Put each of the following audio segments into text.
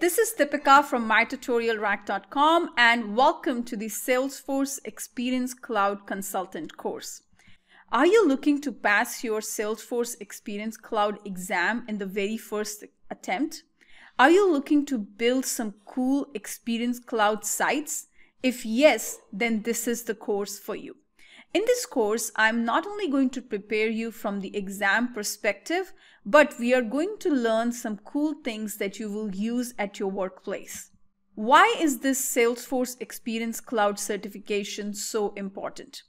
This is Deepika from mytutorialrack.com and welcome to the Salesforce Experience Cloud Consultant course. Are you looking to pass your Salesforce Experience Cloud exam in the very first attempt? Are you looking to build some cool Experience Cloud sites? If yes, then this is the course for you. In this course, I'm not only going to prepare you from the exam perspective, but we are going to learn some cool things that you will use at your workplace. Why is this Salesforce Experience Cloud certification so important?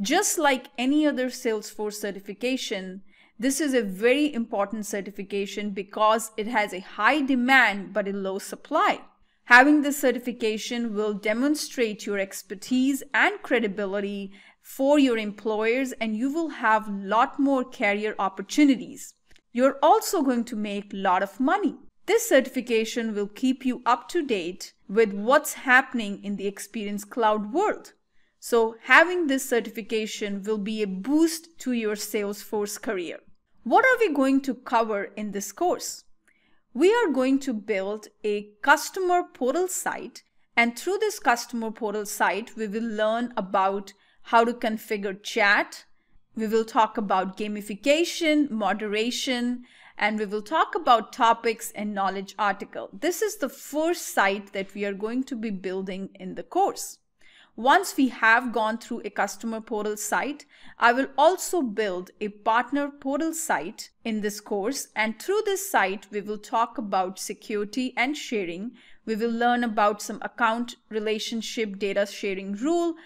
Just like any other Salesforce certification, this is a very important certification because it has a high demand but a low supply. Having this certification will demonstrate your expertise and credibility for your employers and you will have a lot more career opportunities. You're also going to make a lot of money. This certification will keep you up to date with what's happening in the Experience Cloud world. So having this certification will be a boost to your Salesforce career. What are we going to cover in this course? We are going to build a customer portal site and through this customer portal site, we will learn about how to configure chat. We will talk about gamification, moderation, and we will talk about topics and knowledge article. This is the first site that we are going to be building in the course. Once we have gone through a customer portal site, I will also build a partner portal site in this course. And through this site, we will talk about security and sharing. We will learn about some account relationship data sharing rule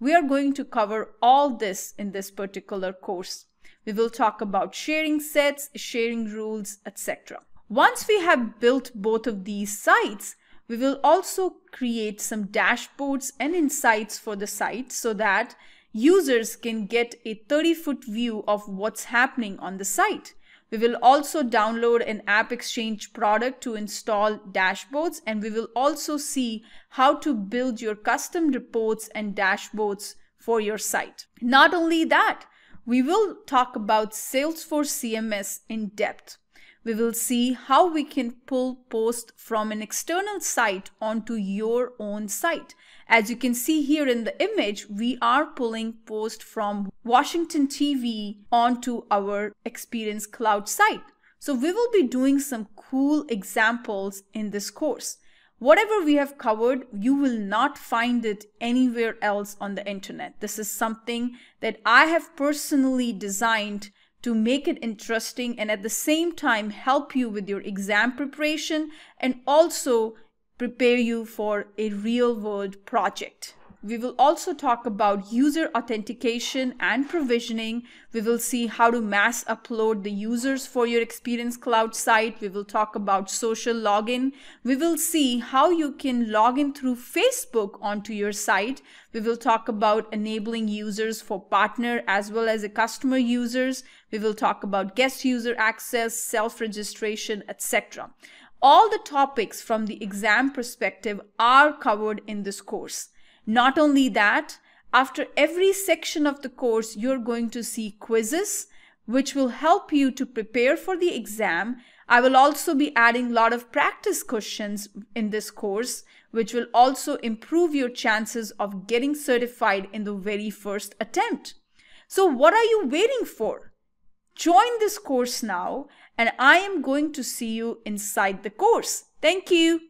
we are going to cover all this in this particular course. We will talk about sharing sets, sharing rules, etc. Once we have built both of these sites, we will also create some dashboards and insights for the site so that users can get a 30 foot view of what's happening on the site. We will also download an AppExchange product to install dashboards and we will also see how to build your custom reports and dashboards for your site. Not only that, we will talk about Salesforce CMS in depth we will see how we can pull post from an external site onto your own site. As you can see here in the image, we are pulling post from Washington TV onto our Experience Cloud site. So we will be doing some cool examples in this course. Whatever we have covered, you will not find it anywhere else on the internet. This is something that I have personally designed to make it interesting and at the same time help you with your exam preparation and also prepare you for a real world project. We will also talk about user authentication and provisioning. We will see how to mass upload the users for your Experience Cloud site. We will talk about social login. We will see how you can log in through Facebook onto your site. We will talk about enabling users for partner as well as a customer users. We will talk about guest user access, self-registration, etc. All the topics from the exam perspective are covered in this course. Not only that, after every section of the course, you're going to see quizzes, which will help you to prepare for the exam. I will also be adding a lot of practice questions in this course, which will also improve your chances of getting certified in the very first attempt. So what are you waiting for? Join this course now, and I am going to see you inside the course. Thank you.